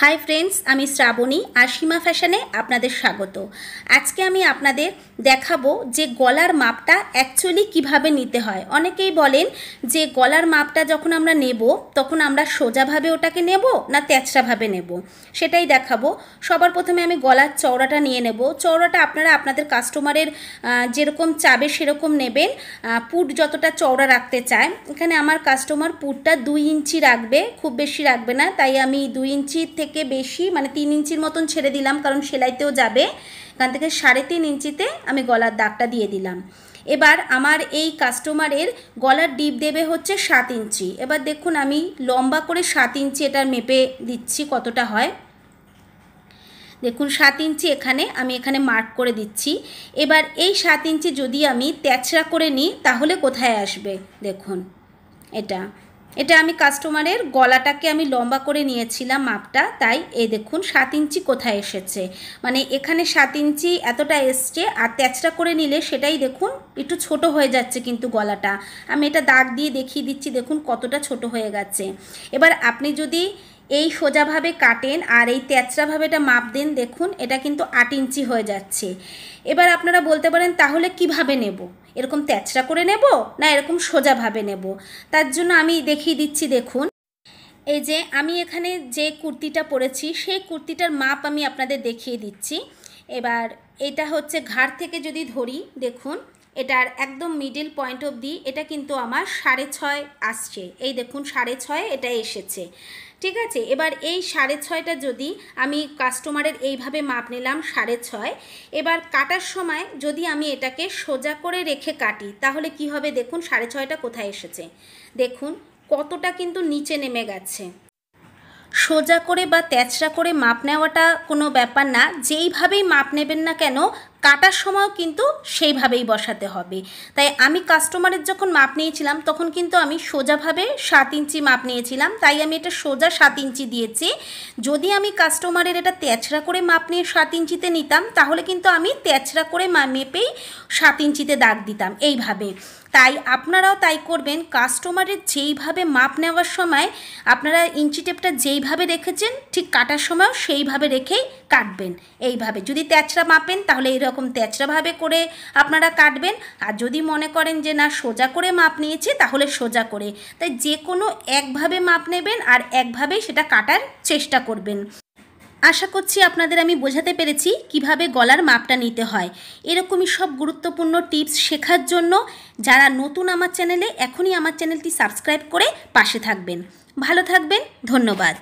Hi friends, আমি শ্রাবণী আর সীমা ফ্যাশনে আপনাদের স্বাগত। আজকে আমি আপনাদের দেখাবো যে গলার মাপটা অ্যাকচুয়ালি কীভাবে নিতে হয়। অনেকেই বলেন যে গলার মাপটা যখন আমরা নেব, তখন আমরা সোজাভাবে ওটাকে নেব না তেচড়াভাবে নেব? সেটাই দেখাবো। সবার প্রথমে আমি গলার চওড়াটা নিয়ে নেব। চওড়াটা আপনারা আপনাদের কাস্টমারের যেরকম চাবে সেরকম নেবেন। পুট যতটা চওড়া রাখতে চায়। এখানে আমার কাস্টমার পুটটা দুই ইঞ্চি রাখবে। খুব বেশি রাখবে না। তাই আমি দুই ইঞ্চি থেকে বেশি মানে তিন ইঞ্চির মতন ছেড়ে দিলাম, কারণ সেলাইতেও যাবে। এখান থেকে সাড়ে তিন ইঞ্চিতে আমি গলার দাগটা দিয়ে দিলাম। এবার আমার এই কাস্টমারের গলার ডিপ দেবে হচ্ছে সাত ইঞ্চি। এবার দেখুন, আমি লম্বা করে সাত ইঞ্চি এটার মেপে দিচ্ছি কতটা হয়। দেখুন, সাত ইঞ্চি এখানে, আমি এখানে মার্ক করে দিচ্ছি। এবার এই সাত ইঞ্চি যদি আমি তেচড়া করে নিই, তাহলে কোথায় আসবে? দেখুন, এটা। এটা আমি কাস্টমারের গলাটাকে আমি লম্বা করে নিয়েছিলাম মাপটা, তাই এই দেখুন সাত ইঞ্চি কোথায় এসেছে। মানে এখানে সাত ইঞ্চি এতটা এসছে, আর তেচড়া করে নিলে সেটাই দেখুন একটু ছোট হয়ে যাচ্ছে কিন্তু গলাটা। আমি এটা দাগ দিয়ে দেখিয়ে দিচ্ছি, দেখুন কতটা ছোট হয়ে গেছে। এবার আপনি যদি এই সোজাভাবে কাটেন আর এই তেচড়াভাবে এটা মাপ দেন, দেখুন এটা কিন্তু আট ইঞ্চি হয়ে যাচ্ছে। এবার আপনারা বলতে পারেন তাহলে কীভাবে নেব? এরকম তেচড়া করে নেব না এরকম সোজাভাবে নেব? তার জন্য আমি দেখিয়ে দিচ্ছি, দেখুন। এই যে আমি এখানে যে কুর্তিটা পরেছি, সেই কুর্তিটার মাপ আমি আপনাদের দেখিয়ে দিচ্ছি। এবার এটা হচ্ছে ঘাড় থেকে যদি ধরি, দেখুন। এটার একদম মিডিল পয়েন্ট অবধি এটা কিন্তু আমার সাড়ে ছয় আসছে। এই দেখুন, সাড়ে ছয় এটা এসেছে। ঠিক আছে? এবার এই সাড়ে ছয়টা যদি আমি কাস্টমারের এইভাবে মাপ নিলাম সাড়ে ছয়, এবার কাটার সময় যদি আমি এটাকে সোজা করে রেখে কাটি, তাহলে কি হবে? দেখুন, সাড়ে ছয়টা কোথায় এসেছে? দেখুন, কতটা কিন্তু নিচে নেমে গেছে। সোজা করে বা তেচড়া করে মাপ নেওয়াটা কোনো ব্যাপার না। যেইভাবেই মাপ নেবেন না কেন, কাটার সময়ও কিন্তু সেইভাবেই বসাতে হবে। তাই আমি কাস্টমারের যখন মাপ নিয়েছিলাম, তখন কিন্তু আমি সোজাভাবে সাত ইঞ্চি মাপ নিয়েছিলাম। তাই আমি এটা সোজা সাত ইঞ্চি দিয়েছি। যদি আমি কাস্টমারের এটা তেচড়া করে মাপ নিয়ে সাত ইঞ্চিতে নিতাম, তাহলে কিন্তু আমি তেচড়া করে মেপেই সাত ইঞ্চিতে দাগ দিতাম। এইভাবে। তাই আপনারাও তাই করবেন। কাস্টমারের যেইভাবে মাপ নেওয়ার সময় আপনারা ইঞ্চি টেপটা যেইভাবে রেখেছেন, ঠিক কাটার সময়ও সেইভাবে রেখেই কাটবেন। এইভাবে যদি তেচড়া মাপেন, তাহলে এইরকম তেচড়াভাবে করে আপনারা কাটবেন। আর যদি মনে করেন যে, না, সোজা করে মাপ নিয়েছে, তাহলে সোজা করে। তাই যে কোনো একভাবে মাপ নেবেন আর একভাবেই সেটা কাটার চেষ্টা করবেন। আশা করছি আপনাদের আমি বোঝাতে পেরেছি কীভাবে গলার মাপটা নিতে হয়। এরকমই সব গুরুত্বপূর্ণ টিপস শেখার জন্য যারা নতুন আমার চ্যানেলে, এখনই আমার চ্যানেলটি সাবস্ক্রাইব করে পাশে থাকবেন। ভালো থাকবেন, ধন্যবাদ।